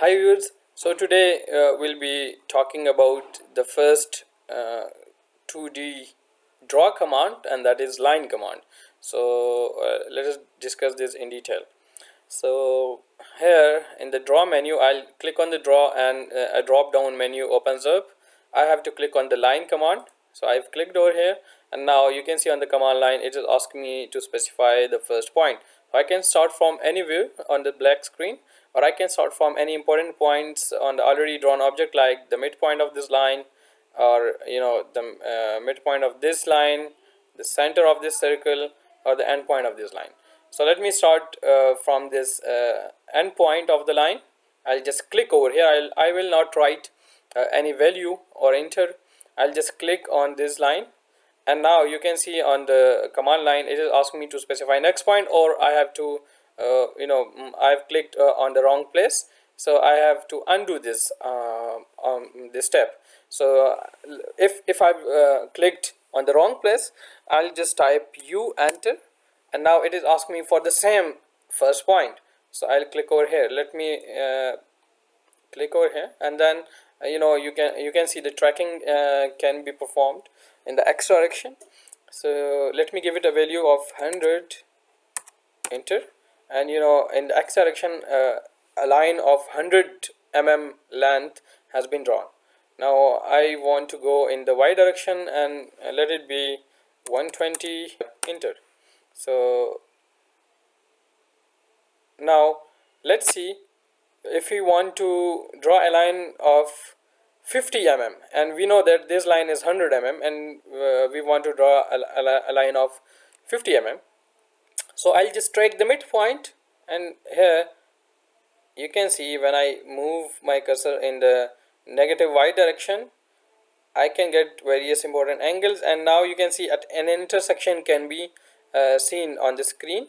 Hi viewers, so today uh, we'll be talking about the first uh, 2D draw command and that is line command. So uh, let us discuss this in detail. So here in the draw menu I'll click on the draw and uh, a drop down menu opens up. I have to click on the line command. So I've clicked over here and now you can see on the command line it is asking me to specify the first point. So I can start from any view on the black screen or I can start from any important points on the already drawn object like the midpoint of this line or you know the uh, midpoint of this line the center of this circle or the end point of this line. So let me start uh, from this uh, end point of the line. I'll just click over here. I'll, I will not write uh, any value or enter. I'll just click on this line. And now you can see on the command line it is asking me to specify next point or I have to you know mm, I've clicked uh, on the wrong place. So I have to undo this uh, um, this step. So if if I've uh, clicked on the wrong place I'll just type u enter. And now it is asking me for the same first point. So I'll click over here. Let me uh, click over here. And then uh, you know you can you can see the tracking can be performed in the x direction. So let me give it a value of 100 enter and you know in the x direction uh, a line of 100 mm length has been drawn. Now I want to go in the y direction and let it be 120 enter so now let's see if we want to draw a line of 50 mm and we know that this line is 100 mm and uh, we want to draw a, a, a line of 50 mm so I'll just track the midpoint and here you can see when I move my cursor in the negative y direction I can get various important angles and now you can see at an intersection can be uh, seen on the screen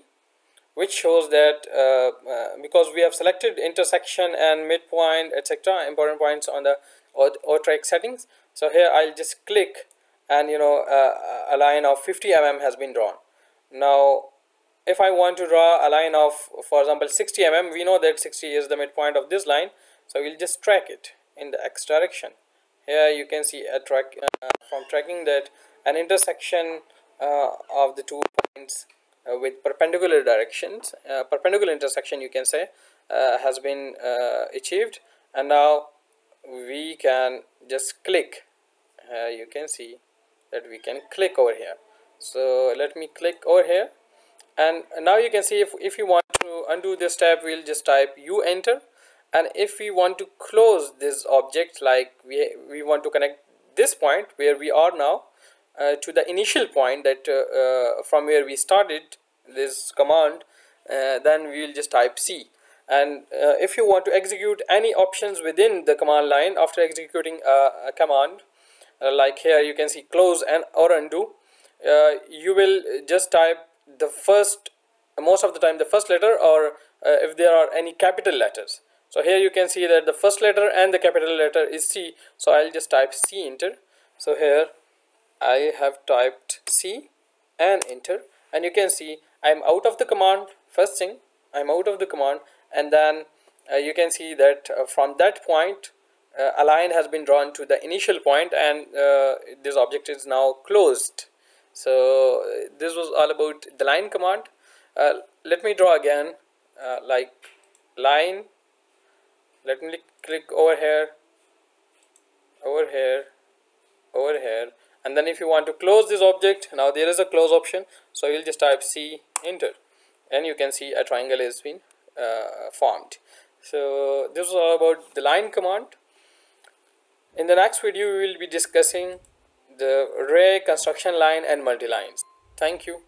which shows that uh, uh, because we have selected intersection and midpoint etc important points on the O-track settings. So here I'll just click and you know uh, a line of 50 mm has been drawn. Now if I want to draw a line of for example 60 mm we know that 60 is the midpoint of this line. So we'll just track it in the x direction. Here you can see a track uh, from tracking that an intersection uh, of the two points uh, with perpendicular directions uh, perpendicular intersection you can say uh, has been uh, achieved. And now we can just click you can see that we can click over here. So let me click over here and now you can see if, if you want to undo this step we'll just type u enter. And if we want to close this object like we, we want to connect this point where we are now uh, to the initial point that uh, uh, from where we started this command uh, then we will just type C. And uh, if you want to execute any options within the command line after executing a, a command uh, like here you can see close and or undo you will just type the first most of the time the first letter or uh, if there are any capital letters. So here you can see that the first letter and the capital letter is C. So I'll just type C enter. So here I have typed C and enter. And you can see I'm out of the command first thing I'm out of the command. And then uh, you can see that uh, from that point uh, a line has been drawn to the initial point and uh, this object is now closed so this was all about the line command. Uh, let me draw again uh, like line. Let me click over here over here over here. And then if you want to close this object now there is a close option. So you'll just type C enter. And you can see a triangle has been uh, formed. So this was all about the line command. In the next video we will be discussing the ray construction line and multi lines thank you